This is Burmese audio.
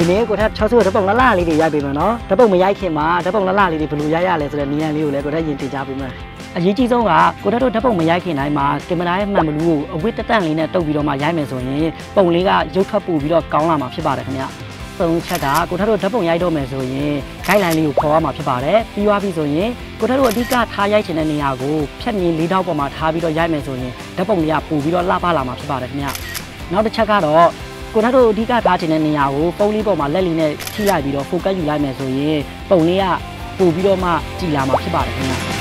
ဒီနေ့ကိုထက်6စုဓာတ်ပုံလှလှလေးတွေရိုက်ပေးမယ်နော်ဓာတ်ပုံမရိုက်ခင်မှာဓာတ်ပုံလှလှလေးတွေဘယ်လိုရိုက်ရလဲဆိုတဲ့နည်းလမ်းလေးကိုလည်းကိုထက်ရင်တင်ကြားပေးမယ်အရေးကြီးဆုံးကကိုထက်တို့ဓာတ်ပုံမရိုက်ခင်တိုင်းမှာကင်မရာရဲ့မှန်ဘလူးကိုအဝတ်တတန့်လေးနဲ့တုပ်ပြီးတော့မှရိုက်မယ်ဆိုရင်ပုံလေးကရုပ်ထွက်ပို့ပြီးတော့ကောင်းလာမှာဖြစ်ပါတယ်ခင်ဗျသုံးချက်ကကိုထက်တို့ဓာတ်ပုံရိုက်တော့မယ်ဆိုရင် guideline လေးကိုခေါ်ရမှာဖြစ်ပါတယ်ပြီးသွားပြီဆိုရင်ကိုထက်တို့အဓိကထားရိုက်ချင်တဲ့နေရာကိုဖြတ်မြင်လေးတောက်ပေါ်မှာထားပြီးတော့ရိုက်မယ်ဆိုရင်ဓာတ်ပုံလေးကပို့ပြီးတော့လှပလာမှာဖြစ်ပါတယ်ခင်ဗျနောက်တစ်ချက်ကတော့ ကိုထပ်တို့အဓိကထားခြင်းတဲ့နေရာကိုပုံလေးပေါ်မှာလက်လေးနဲ့ထိလိုက်ပြီးတော့ focus ယူလိုက်မယ်ဆိုရင်ပုံလေးကပို့ပြီးတော့မှကြည်လာမှာဖြစ်ပါတယ်ခင်ဗျာ